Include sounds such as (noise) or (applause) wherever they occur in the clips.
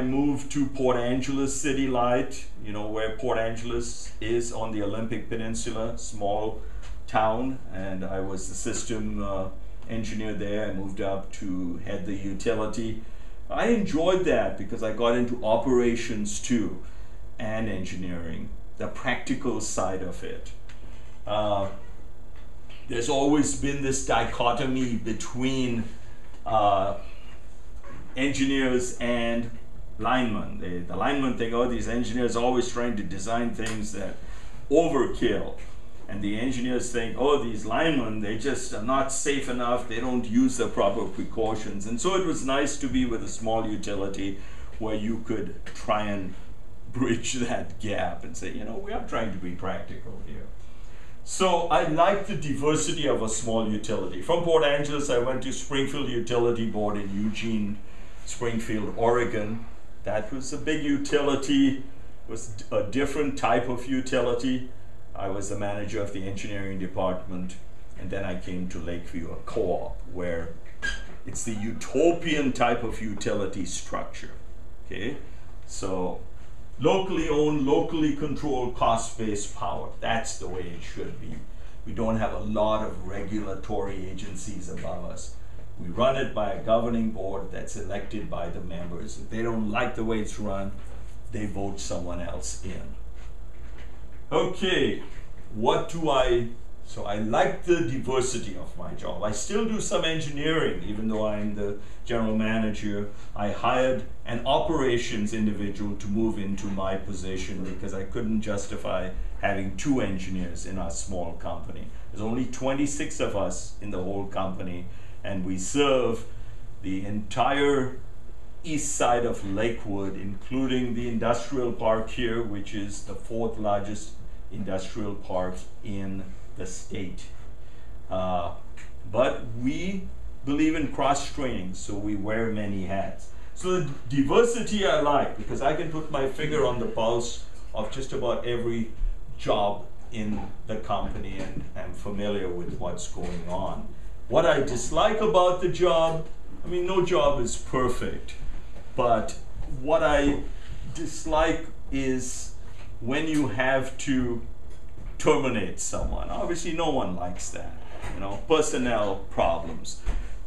I moved to Port Angeles City Light, you know where Port Angeles is on the Olympic Peninsula, small town, and I was the system uh, engineer there. I moved up to head the utility. I enjoyed that because I got into operations too and engineering, the practical side of it. Uh, there's always been this dichotomy between uh, engineers and linemen. The linemen think, oh, these engineers are always trying to design things that overkill. And the engineers think, oh, these linemen, they just are not safe enough. They don't use the proper precautions. And so it was nice to be with a small utility where you could try and (laughs) bridge that gap and say, you know, we are trying to be practical here. So I like the diversity of a small utility. From Port Angeles, I went to Springfield Utility Board in Eugene, Springfield, Oregon. That was a big utility, was a different type of utility. I was the manager of the engineering department, and then I came to Lakeview, a co-op, where it's the utopian type of utility structure. Okay, so locally owned, locally controlled, cost-based power. That's the way it should be. We don't have a lot of regulatory agencies above us. We run it by a governing board that's elected by the members. If they don't like the way it's run, they vote someone else in. Okay, what do I so I like the diversity of my job. I still do some engineering, even though I'm the general manager. I hired an operations individual to move into my position because I couldn't justify having two engineers in our small company. There's only 26 of us in the whole company, and we serve the entire east side of Lakewood, including the industrial park here, which is the fourth largest industrial park in the state. Uh, but we believe in cross training, so we wear many hats. So the diversity I like because I can put my finger on the pulse of just about every job in the company and I'm familiar with what's going on. What I dislike about the job, I mean, no job is perfect, but what I dislike is when you have to terminate someone. Obviously, no one likes that, you know, personnel problems.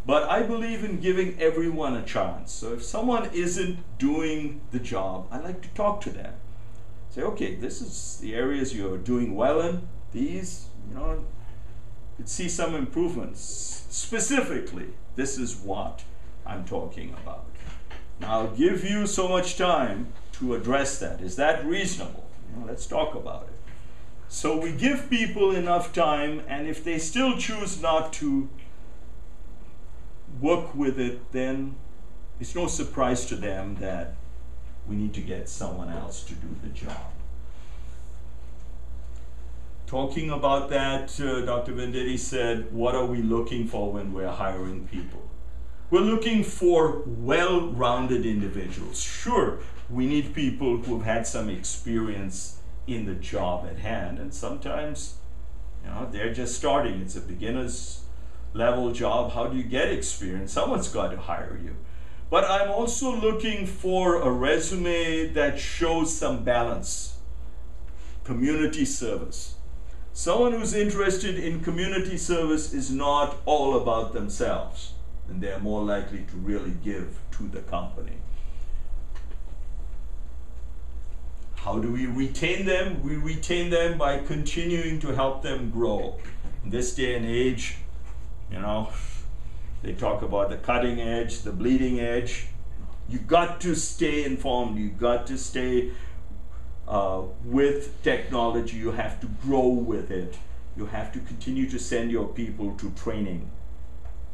But I believe in giving everyone a chance. So if someone isn't doing the job, I like to talk to them. Say, okay, this is the areas you're doing well in. These, you know, see some improvements. Specifically, this is what I'm talking about. Now, I'll give you so much time to address that. Is that reasonable? You know, let's talk about it. So we give people enough time, and if they still choose not to work with it, then it's no surprise to them that we need to get someone else to do the job. Talking about that, uh, Dr. Venditti said, What are we looking for when we're hiring people? We're looking for well rounded individuals. Sure, we need people who've had some experience in the job at hand. And sometimes, you know, they're just starting. It's a beginner's level job. How do you get experience? Someone's got to hire you. But I'm also looking for a resume that shows some balance. Community service. Someone who's interested in community service is not all about themselves, and they're more likely to really give to the company. How do we retain them? We retain them by continuing to help them grow. In this day and age, you know, they talk about the cutting edge, the bleeding edge. You've got to stay informed. You've got to stay uh, with technology. You have to grow with it. You have to continue to send your people to training.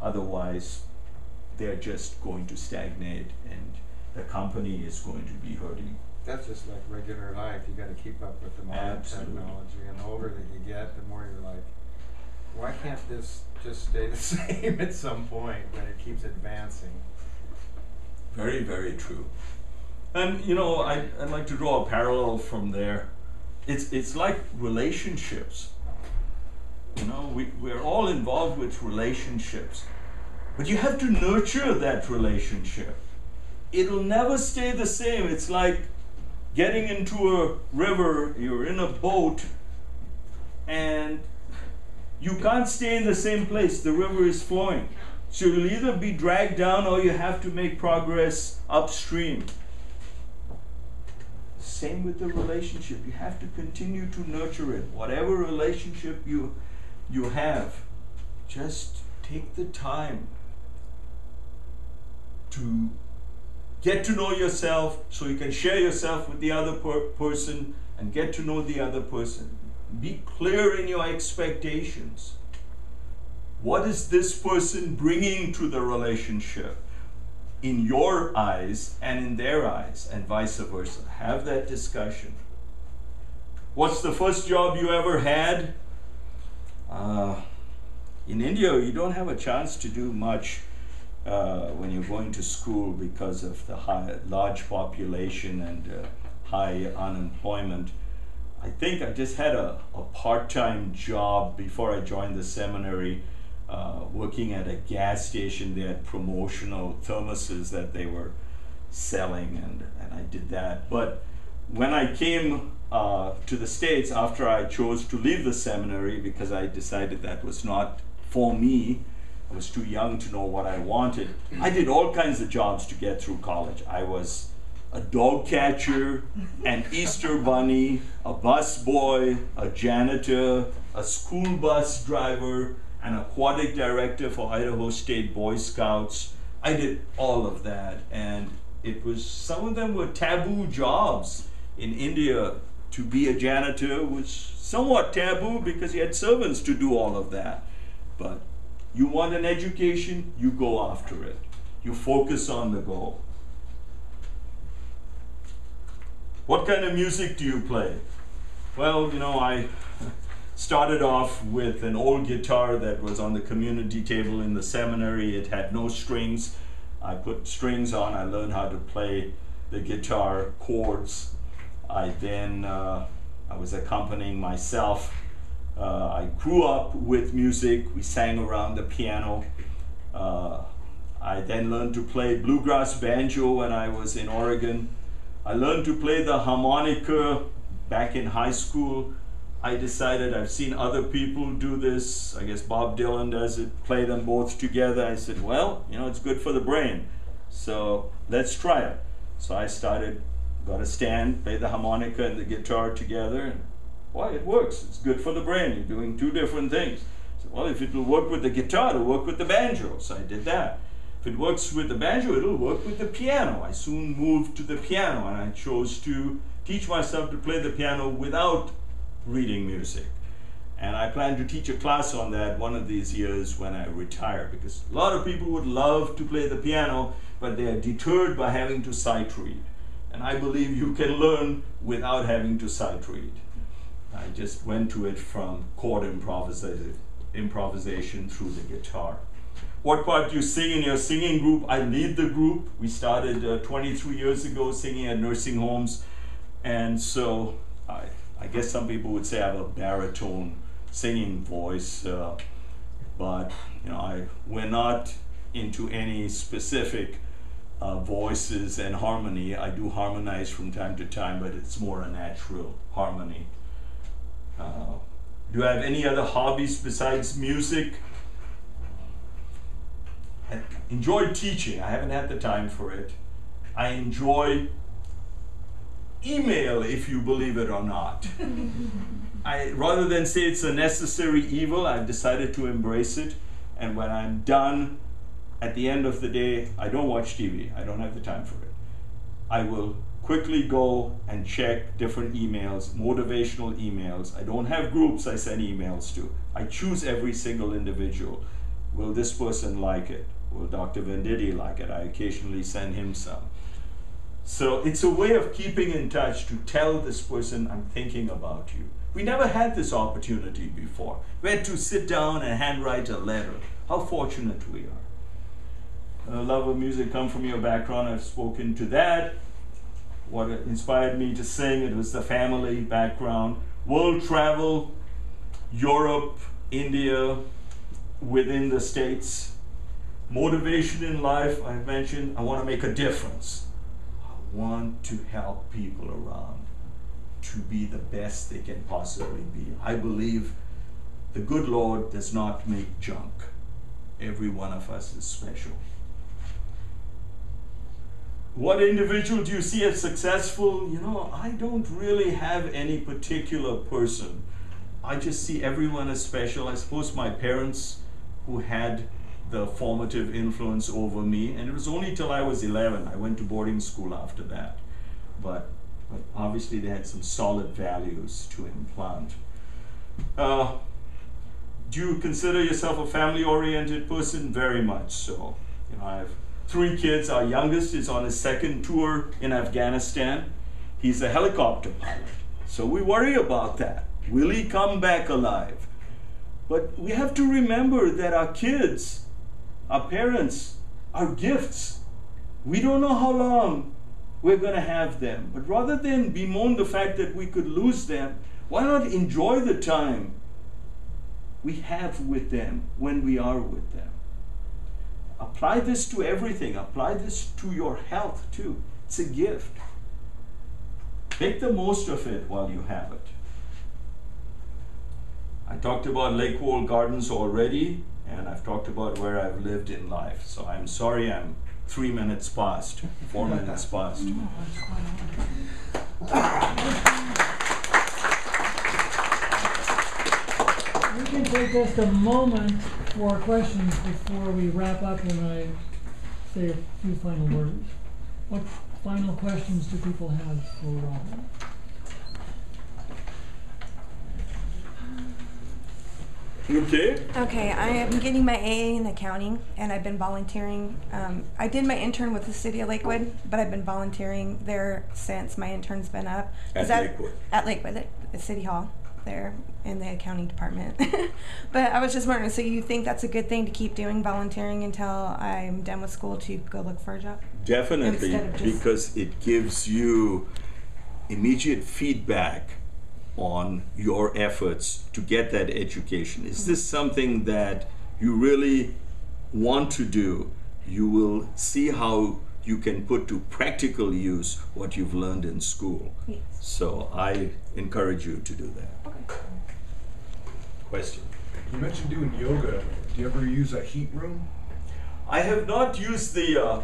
Otherwise, they're just going to stagnate and the company is going to be hurting that's just like regular life. You got to keep up with the modern technology. And the older that you get, the more you're like, why can't this just stay the (laughs) same at some point when it keeps advancing? Very, very true. And you know, I, I'd like to draw a parallel from there. It's it's like relationships. You know, we, we're all involved with relationships. But you have to nurture that relationship. it'll never stay the same. It's like getting into a river, you're in a boat, and you can't stay in the same place. The river is flowing. So you'll either be dragged down or you have to make progress upstream. Same with the relationship. You have to continue to nurture it. Whatever relationship you you have, just take the time to get to know yourself so you can share yourself with the other per- person and get to know the other person. Be clear in your expectations. What is this person bringing to the relationship in your eyes and in their eyes, and vice versa? Have that discussion. What's the first job you ever had? Uh, in India, you don't have a chance to do much uh, when you're going to school because of the high, large population and uh, high unemployment. I think I just had a, a part time job before I joined the seminary, uh, working at a gas station. They had promotional thermoses that they were selling, and, and I did that. But when I came uh, to the States after I chose to leave the seminary because I decided that was not for me, I was too young to know what I wanted. I did all kinds of jobs to get through college. I was a dog catcher, an Easter bunny, a bus boy, a janitor, a school bus driver, an aquatic director for Idaho State Boy Scouts. I did all of that, and it was some of them were taboo jobs in India. To be a janitor was somewhat taboo because you had servants to do all of that. But you want an education, you go after it. You focus on the goal. What kind of music do you play? Well, you know, I started off with an old guitar that was on the community table in the seminary. It had no strings. I put strings on. I learned how to play the guitar chords. I then uh, I was accompanying myself uh, I grew up with music. We sang around the piano. Uh, I then learned to play bluegrass banjo when I was in Oregon. I learned to play the harmonica back in high school. I decided I've seen other people do this. I guess Bob Dylan does it, play them both together. I said, well, you know, it's good for the brain. So let's try it. So I started, got a stand, play the harmonica and the guitar together. And why? It works. It's good for the brain. You're doing two different things. So, well, if it will work with the guitar, it'll work with the banjo. So I did that. If it works with the banjo, it'll work with the piano. I soon moved to the piano and I chose to teach myself to play the piano without reading music. And I plan to teach a class on that one of these years when I retire because a lot of people would love to play the piano, but they are deterred by having to sight read. And I believe you can learn without having to sight read. I just went to it from chord improvisation, through the guitar. What part do you sing in your singing group? I lead the group. We started uh, 23 years ago singing at nursing homes. And so I, I guess some people would say I have a baritone singing voice. Uh, but, you know, I, we're not into any specific uh, voices and harmony. I do harmonize from time to time, but it's more a natural harmony. Uh, do I have any other hobbies besides music? I enjoy teaching. I haven't had the time for it. I enjoy email, if you believe it or not. (laughs) I rather than say it's a necessary evil, I've decided to embrace it. And when I'm done, at the end of the day, I don't watch TV. I don't have the time for it. I will quickly go and check different emails, motivational emails. I don't have groups I send emails to. I choose every single individual. Will this person like it? Will Dr. Venditti like it? I occasionally send him some. So it's a way of keeping in touch to tell this person, I'm thinking about you. We never had this opportunity before. We had to sit down and handwrite a letter. How fortunate we are. Uh, love of music come from your background. I've spoken to that what inspired me to sing. It was the family background, world travel, Europe, India, within the States. motivation in life, I've mentioned, I want to make a difference. Want to help people around to be the best they can possibly be. I believe the good Lord does not make junk. Every one of us is special. What individual do you see as successful? You know, I don't really have any particular person. I just see everyone as special. I suppose my parents, who had the formative influence over me, and it was only till I was 11. I went to boarding school after that. But, but obviously, they had some solid values to implant. Uh, do you consider yourself a family oriented person? Very much so. You know, I have three kids. Our youngest is on his second tour in Afghanistan. He's a helicopter pilot. So we worry about that. Will he come back alive? But we have to remember that our kids, our parents, our gifts. We don't know how long we're going to have them. But rather than bemoan the fact that we could lose them, why not enjoy the time we have with them when we are with them? Apply this to everything. Apply this to your health too. It's a gift. Make the most of it while you have it. I talked about Lakewold Gardens already, and I've talked about where I've lived in life. So I'm sorry I'm three minutes past, four (laughs) minutes past. Oh, we can take just a moment for questions before we wrap up and I say a few final words. What final questions do people have for Robin? Okay. Okay, I am getting my AA in accounting, and I've been volunteering. Um, I did my intern with the city of Lakewood, but I've been volunteering there since my intern's been up. At Is that- Lakewood? At Lakewood, at the city hall, there in the accounting department. (laughs) but I was just wondering, so you think that's a good thing to keep doing volunteering until I'm done with school to go look for a job? Definitely, Instead of just- because it gives you immediate feedback on your efforts to get that education. Is this something that you really want to do? You will see how you can put to practical use what you've learned in school. Yes. So I encourage you to do that. Okay. Question. You mentioned doing yoga. Do you ever use a heat room? I have not used the uh,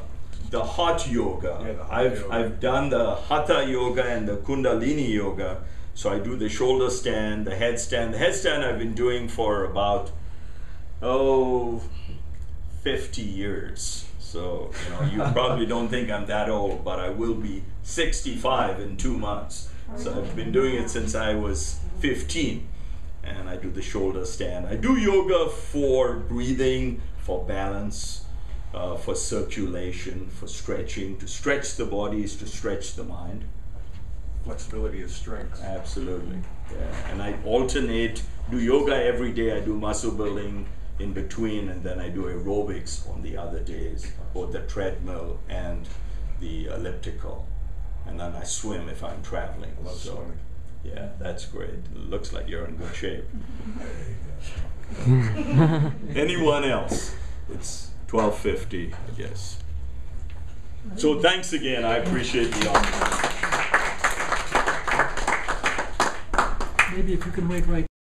the hot yoga. Yeah, the hot I've yoga. I've done the hatha yoga and the kundalini yoga. So I do the shoulder stand, the headstand. The headstand I've been doing for about oh 50 years. So, you know, you (laughs) probably don't think I'm that old, but I will be 65 in 2 months. So I've been doing it since I was 15 and I do the shoulder stand. I do yoga for breathing, for balance, uh, for circulation, for stretching, to stretch the body is to stretch the mind. Flexibility is strength. Absolutely. Yeah. And I alternate, do yoga every day, I do muscle building in between, and then I do aerobics on the other days, both the treadmill and the elliptical. And then I swim if I'm traveling. I love so, swimming. Yeah, that's great. It looks like you're in good shape. (laughs) Anyone else? It's 12:50, I guess. So thanks again. I appreciate the opportunity. Maybe if you can wait right